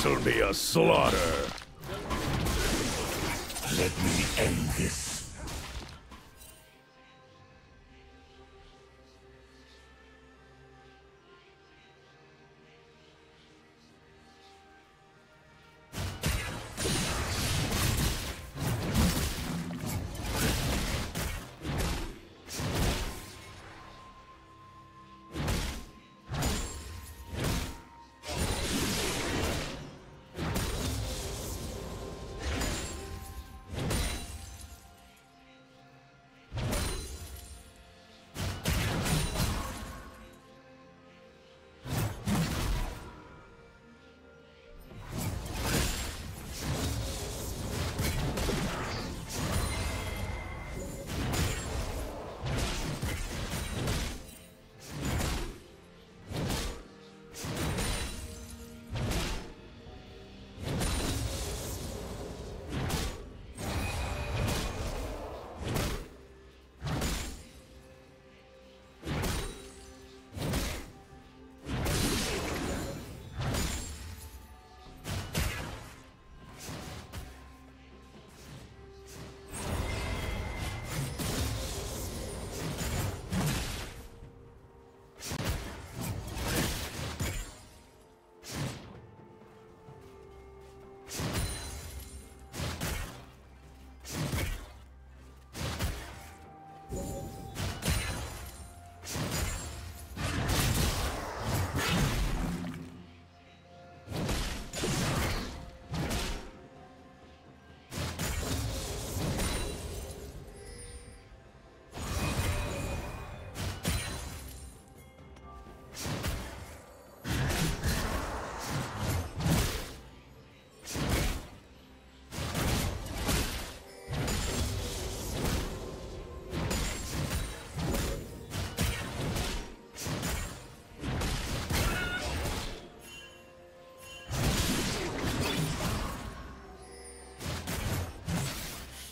This'll be a slaughter. Let me end this.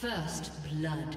First blood.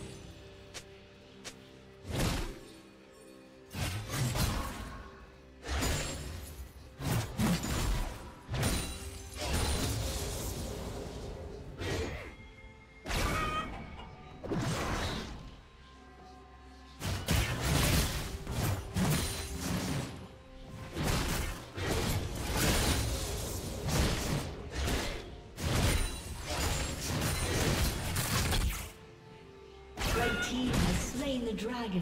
Dragon.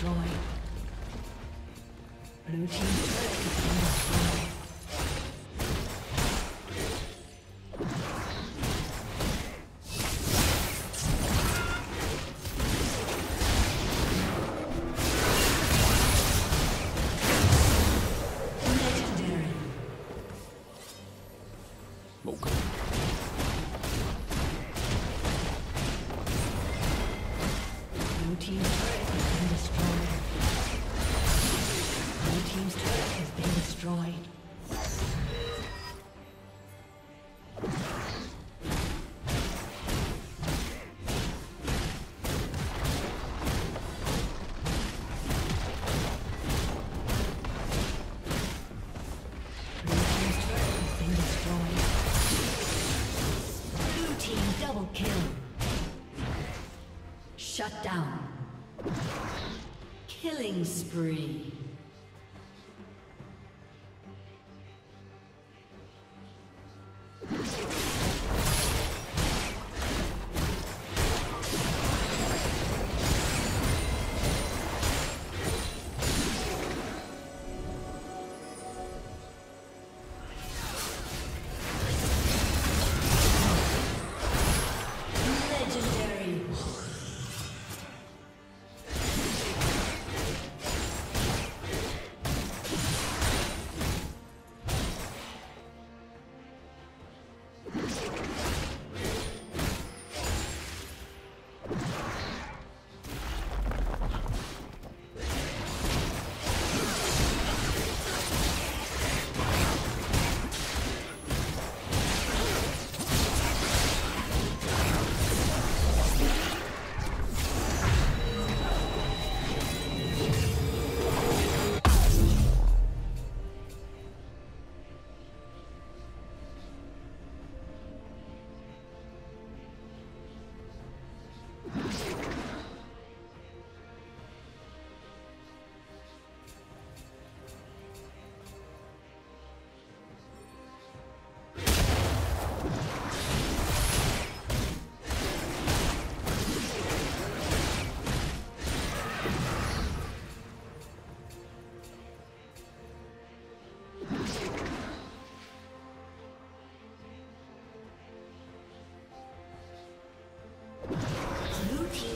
Destroyed. Blue team's turret been destroyed. Shut down. Killing spree.